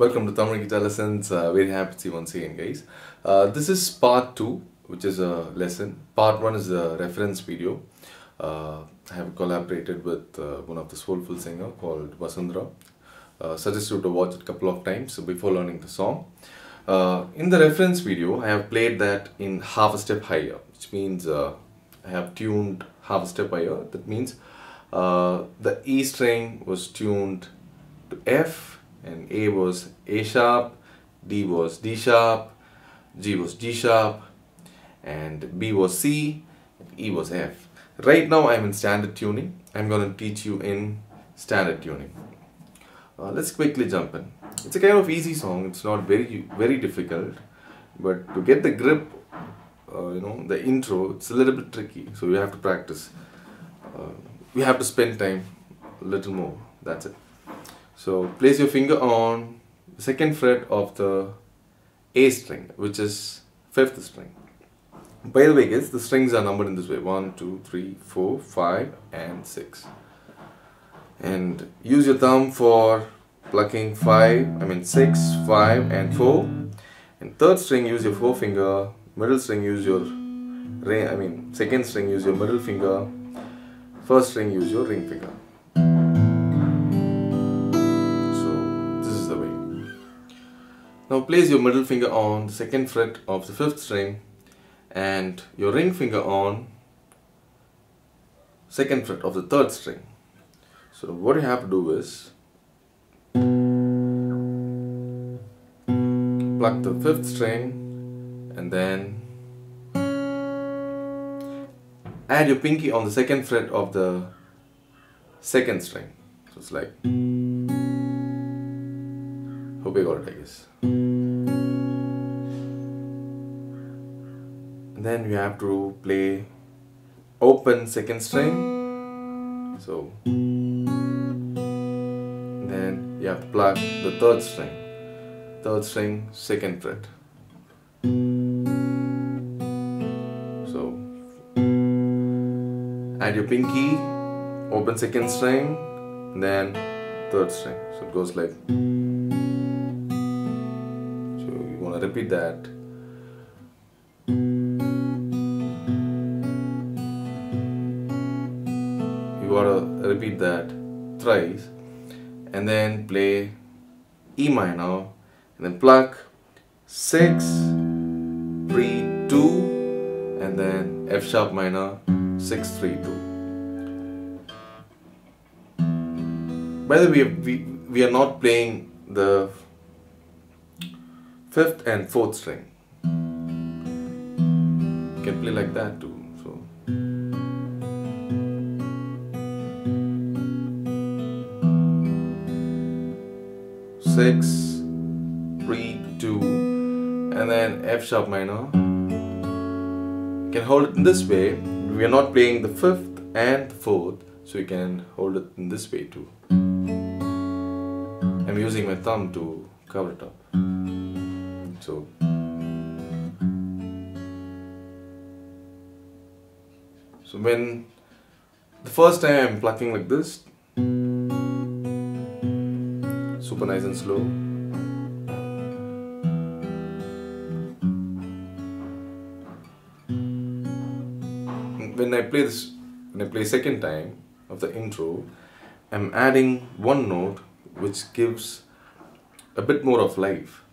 welcome to Tamil Guitar Lessons. Uh, very happy to see you once again, guys. Uh, this is part two, which is a lesson. Part one is a reference video. Uh, I have collaborated with uh, one of the soulful singer called Vasundhara. Uh, suggest you to watch it a couple of times before learning the song. Uh, in the reference video, I have played that in half a step higher, which means I have tuned half a step higher. That means the E string was tuned to F and A was A sharp, D was D sharp, G was G sharp, and B was C, E was F. Right now I'm in standard tuning. I'm going to teach you in standard tuning. Uh, let's quickly jump in. It's a kind of easy song. It's not very very difficult, but to get the grip, uh, you know, the intro, it's a little bit tricky. So you have to practice. Uh, you have to spend time a little more. That's it. So place your finger on the second fret of the A string, which is fifth string. By the way, guys, the strings are numbered in this way: one, two, three, four, five, and six. And use your thumb for plucking five. I mean six, five, and four. And third string, use your forefinger. Middle string, use your ring. I mean second string, use your middle finger. First string, use your ring finger. Now place your middle finger on the second fret of the fifth string and your ring finger on second fret of the third string. So what you have to do is pluck the fifth string and then add your pinky on the second fret of the second string. So it's like hope you got it I guess. And then you have to play open second string. So then you have to pluck the third string. Third string, second fret. So add your pinky, open second string, then third string. So it goes like. Repeat that. You gotta repeat that thrice, and then play E minor, and then pluck six, three, two, and then F sharp minor, six, three, two. By the way, we, we are not playing the fifth and fourth string. You can play like that too. So six, three, two, and then F sharp minor. You can hold it in this way. We are not playing the fifth and the fourth, so you can hold it in this way too. I'm using my thumb to cover it up. When the first time I'm plucking like this, super nice and slow. When I play this, when I play second time of the intro, I'm adding one note which gives a bit more of life.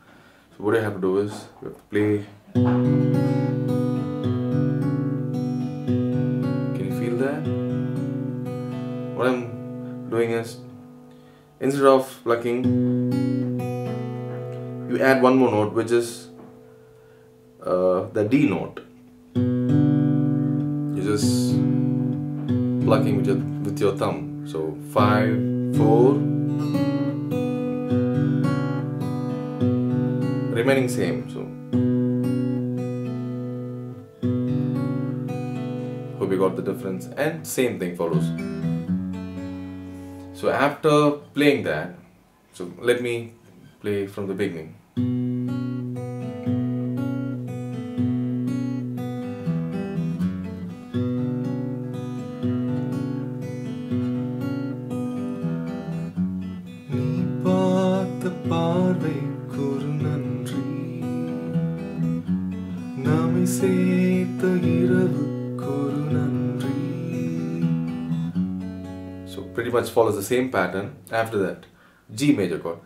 So what I have to do is play. What I'm doing is instead of plucking, you add one more note which is uh, the D note. You're just plucking with your with your thumb. So five, four. remaining same so hope you got the difference and same thing follows so after playing that, so let me play from the beginning. pretty much follows the same pattern after that. G major chord.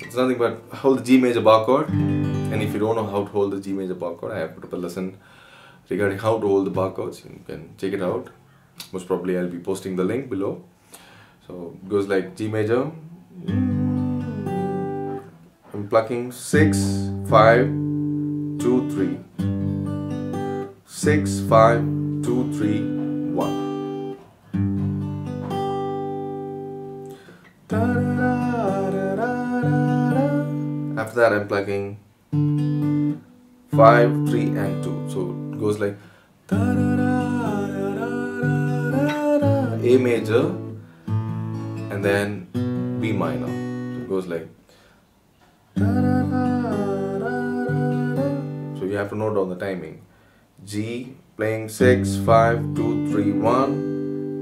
It's nothing but hold the G major bar chord. And if you don't know how to hold the G major bar chord I have put up a lesson regarding how to hold the bar chords. You can check it out. Most probably I'll be posting the link below. So it goes like G major. I'm plucking 6 5 2 3 6 5 2 3 1 after that I'm plucking 5 3 and 2 so it goes like A major and then B minor. So it goes like so you have to note down the timing. G playing 6 5 2 3 1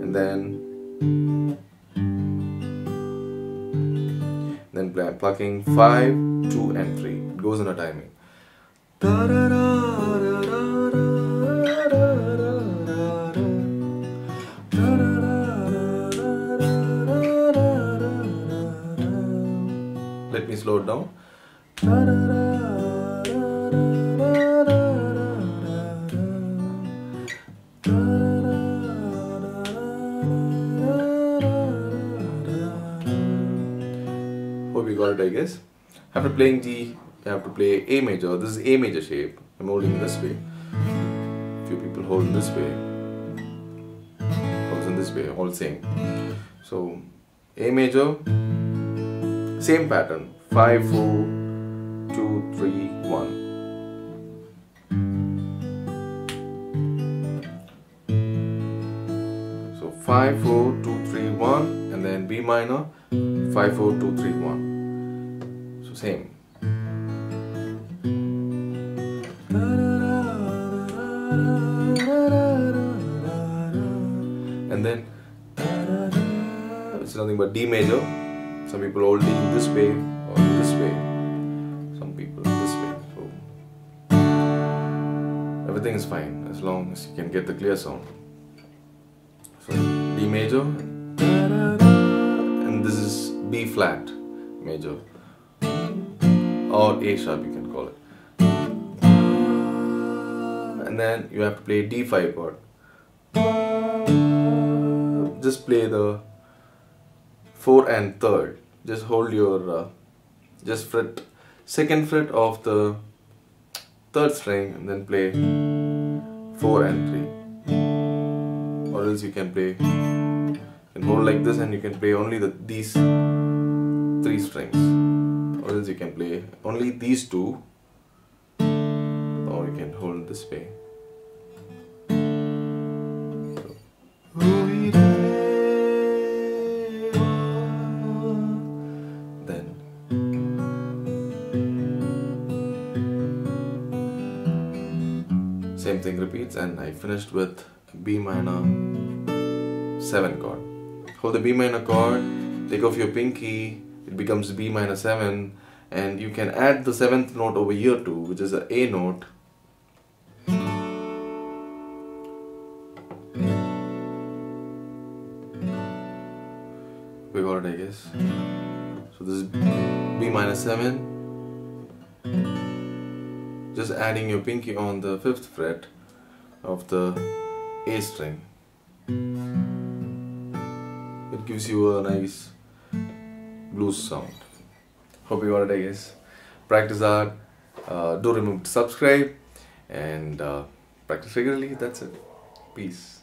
and then then play, plucking 5 2 and 3 it goes in a timing hope you got it I guess. After playing G you have to play A major. This is A major shape. I'm holding this way. Few people hold this way. In this way all same. So A major same pattern. 5 4 2 3 1 so 5 4 2 3 1 and then B minor 5 4 2 3 1 so same. And then it's nothing but D major. Some people hold D in this way everything is fine as long as you can get the clear sound. So D major and this is B flat major. Or A sharp you can call it. And then you have to play D5 chord. Just play the 4 and 3rd just hold your uh, just fret second fret of the third string and then play 4 and 3 or else you can play can hold like this and you can play only the these three strings. Or else you can play only these two. Or you can hold this way. Then same thing repeats and I finished with B minor 7 chord. Hold the B minor chord take off your pinky it becomes B minor 7 and you can add the seventh note over here too which is a A note. We got it I guess. So this is B minor 7 just adding your pinky on the fifth fret of the A string. It gives you a nice blues sound. Hope you got it I guess. Practice hard uh, do remember to subscribe and uh, practice regularly. That's it. Peace